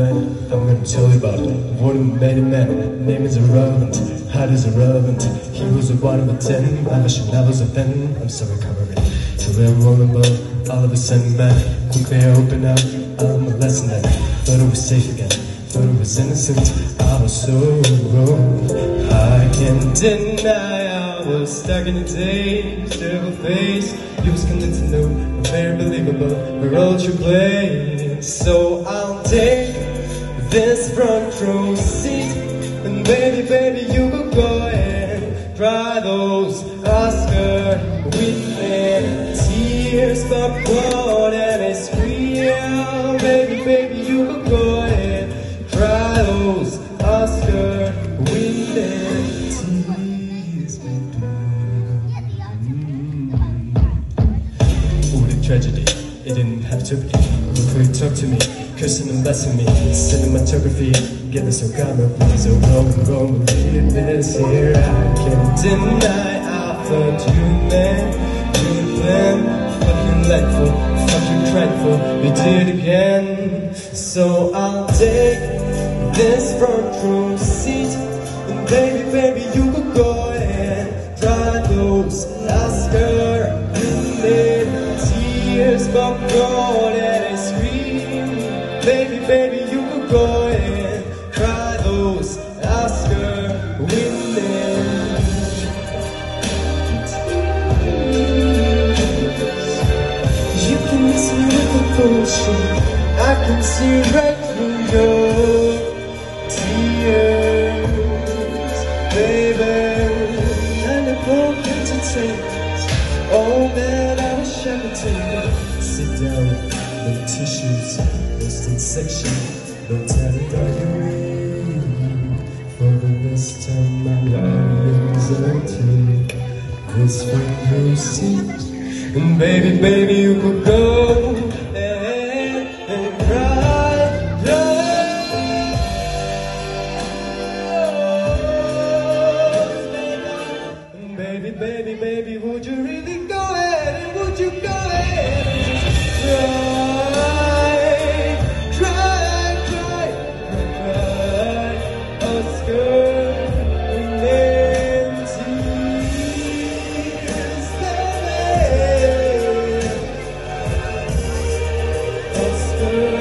man, I'm gonna tell you about. One many men, name is irrelevant, height is irrelevant. He was a one of a ten, lavish and levels of ten. I'm still recovering. Till they're above, all of a sudden, man, quickly I open up. I'm a lesson then. Thought it was safe again, thought it was innocent. I was so wrong. I can't deny I was stuck in a daze, terrible face. You was coming to know, very believable, we're all true So I'll take this front row seat, and baby, baby, you will go and cry those Oscar winning tears, but blood and it's real. Baby, baby, you will go and cry those Oscar winning tears. Mm. What a tragedy, it didn't have to be. Look who talk to me, cursing and blessing me. Cinematography, get this on camera, please. Oh, go, go, believe this here. I can't deny I thought you meant you plan. Fucking delightful, fucking dreadful, you did it again. So I'll take this front row seat. And baby, baby, you could go and dry those Oscar and tears, but God and scream. Baby, baby, you could go and cry those Oscar winning You can miss me with the bullshit. I can see right through your tears, baby. And it won't entertain. Oh man, I wish I could take citadel, no tissues, lost in section, no territory. For the rest time, my life, empty. This one you see, and baby, baby, you could go and cry. Master.